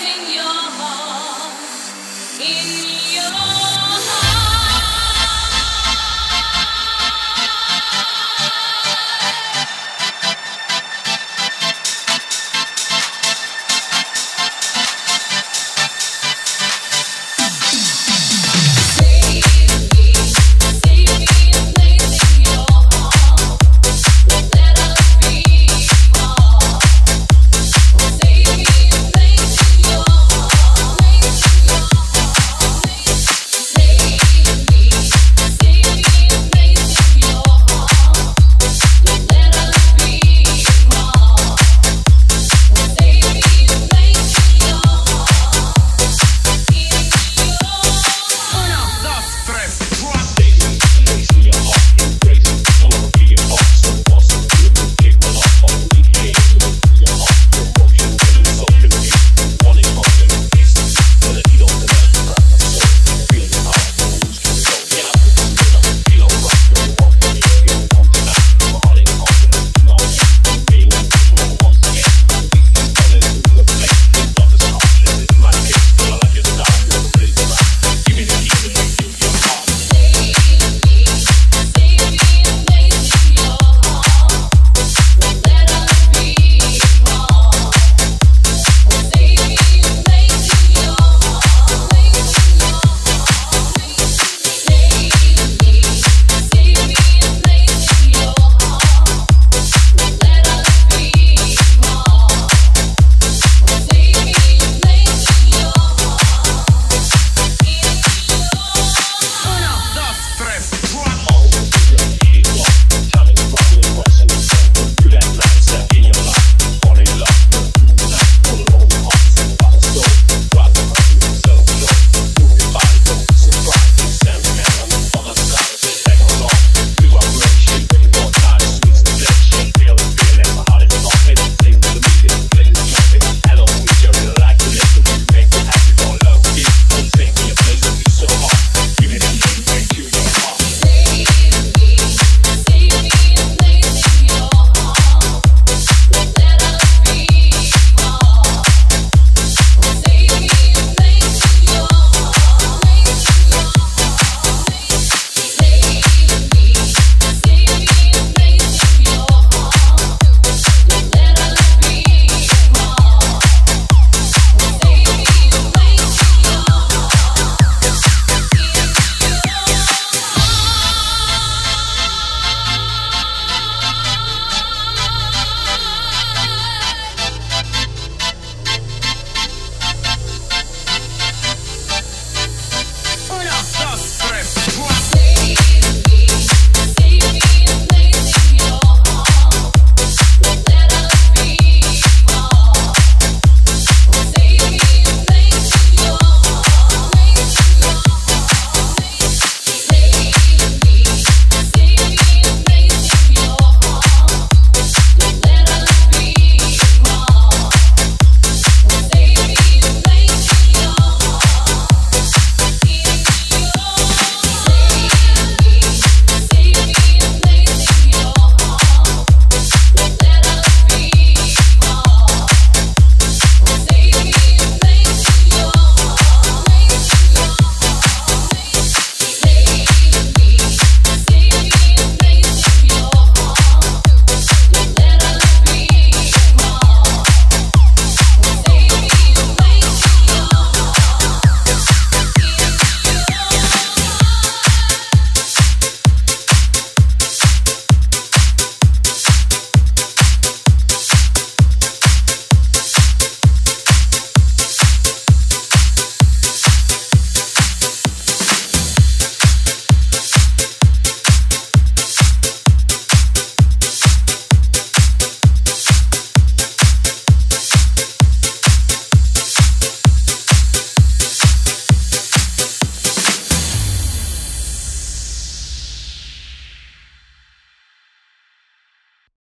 In your heart. In